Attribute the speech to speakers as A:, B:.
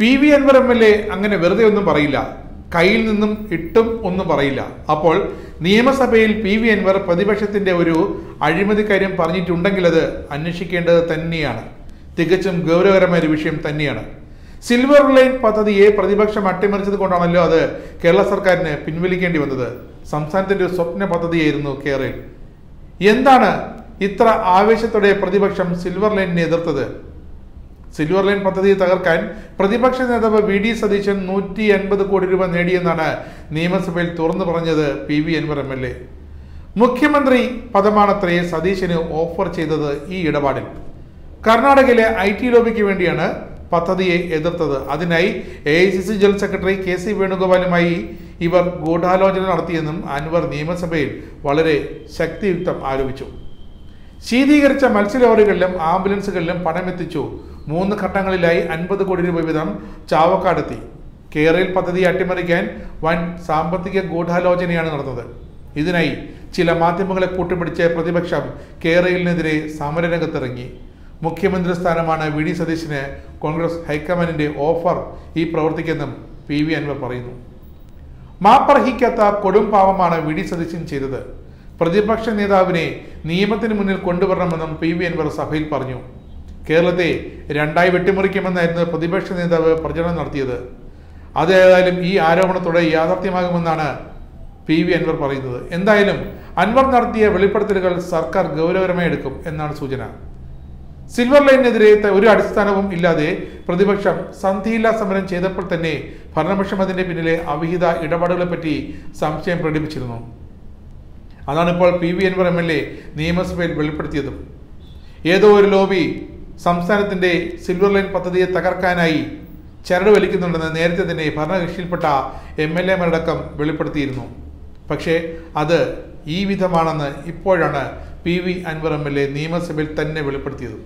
A: P V Anvar M L A അങ്ങനെ വെറുതെ ഒന്നും പറയില്ല. കയ്യിൽ നിന്നും ഇട്ടും ഒന്നും പറയില്ല. അപ്പോൾ നിയമസഭയിൽ പി വി അൻവർ പ്രതിപക്ഷത്തിന്റെ ഒരു അഴിമതി കാര്യം പറഞ്ഞിട്ടുണ്ടെങ്കിൽ അത് അന്വേഷിക്കേണ്ടത് തന്നെയാണ്. തികച്ചും ഗൗരവകരമായ ഒരു വിഷയം തന്നെയാണ്. സിൽവർ ലൈൻ പദ്ധതിയെ പ്രതിപക്ഷം അട്ടിമറിച്ചത് കൊണ്ടാണല്ലോ അത് കേരള സർക്കാരിന് പിൻവലിക്കേണ്ടി വന്നത്. സംസ്ഥാനത്തിന്റെ ഒരു സ്വപ്ന പദ്ധതിയായിരുന്നു കേരളയിൽ എന്താണ് ഇത്ര ആവേശത്തോടെ പ്രതിപക്ഷം സിൽവർ ലൈനിനെ എതിർത്തത്? സിൽവർ ലൈൻ പദ്ധതി തകർക്കാൻ പ്രതിപക്ഷ നേതാവ് വി ഡി സതീശൻ നൂറ്റി എൺപത് കോടി രൂപ നേടിയെന്നാണ് നിയമസഭയിൽ തുറന്നു പറഞ്ഞത് P V Anvar M L A. മുഖ്യമന്ത്രി പദമാണത്രേ സതീശന് ഓഫർ ചെയ്തത് ഈ ഇടപാടിൽ. കർണാടകയിലെ ഐ ടി ലോബിക്ക് വേണ്ടിയാണ് പദ്ധതിയെ എതിർത്തത്. അതിനായി A I C C general secretary K C വേണുഗോപാലുമായി ഇവർ ഗൂഢാലോചന നടത്തിയെന്നും അൻവർ നിയമസഭയിൽ വളരെ ശക്തിയുക്തം ആരോപിച്ചു. ശീതീകരിച്ച മത്സ്യലോറികളിലും ആംബുലൻസുകളിലും പണമെത്തിച്ചു. മൂന്ന് ഘട്ടങ്ങളിലായി അൻപത് കോടി രൂപ വീതം ചാവക്കാടെത്തി. കേരളയിൽ പദ്ധതി അട്ടിമറിക്കാൻ വൻ സാമ്പത്തിക ഗൂഢാലോചനയാണ് നടന്നത്. ഇതിനായി ചില മാധ്യമങ്ങളെ കൂട്ടുപിടിച്ച് പ്രതിപക്ഷം കേരളിനെതിരെ സമരരംഗത്തിറങ്ങി. മുഖ്യമന്ത്രി സ്ഥാനമാണ് വി ഡി സതീശന് കോൺഗ്രസ് ഹൈക്കമാൻഡിന്റെ ഓഫർ ഈ പ്രവർത്തിക്കെന്നും പി വി അൻവർ പറയുന്നു. മാപ്പർഹിക്കാത്ത കൊടും പാവമാണ് വി ഡി സതീശൻ ചെയ്തത്. പ്രതിപക്ഷ നേതാവിനെ നിയമത്തിന് മുന്നിൽ കൊണ്ടുവരണമെന്നും പി വി അൻവർ സഭയിൽ പറഞ്ഞു. കേരളത്തെ രണ്ടായി വെട്ടിമുറിക്കുമെന്നായിരുന്നു പ്രതിപക്ഷ നേതാവ് പ്രചരണം നടത്തിയത്. അതേതായാലും ഈ ആരോപണത്തോടെ യാഥാർത്ഥ്യമാകുമെന്നാണ് പി വി അൻവർ പറയുന്നത്. എന്തായാലും അൻവർ നടത്തിയ വെളിപ്പെടുത്തലുകൾ സർക്കാർ ഗൗരവരമായി എടുക്കും എന്നാണ് സൂചന. സിൽവർ ലൈനിനെതിരെ ഒരു അടിസ്ഥാനവും ഇല്ലാതെ പ്രതിപക്ഷം സന്ധിയില്ലാ സമരം ചെയ്തപ്പോൾ തന്നെ ഭരണപക്ഷം അതിന്റെ പിന്നിലെ അവിഹിത ഇടപാടുകളെ പറ്റി സംശയം പ്രകടിപ്പിച്ചിരുന്നു. അതാണ് ഇപ്പോൾ P V Anvar M L A നിയമസഭയിൽ വെളിപ്പെടുത്തിയതും. ഏതോ ഒരു ലോബി സംസ്ഥാനത്തിന്റെ സിൽവർ ലൈൻ പദ്ധതിയെ തകർക്കാനായി ചരട് വലിക്കുന്നുണ്ടെന്ന് നേരത്തെ തന്നെ ഭരണകക്ഷിയിൽപ്പെട്ട എം എൽ എമാരടക്കം വെളിപ്പെടുത്തിയിരുന്നു. പക്ഷേ അത് ഈ വിധമാണെന്ന് ഇപ്പോഴാണ് P V Anvar M L A നിയമസഭയിൽ തന്നെ വെളിപ്പെടുത്തിയത്.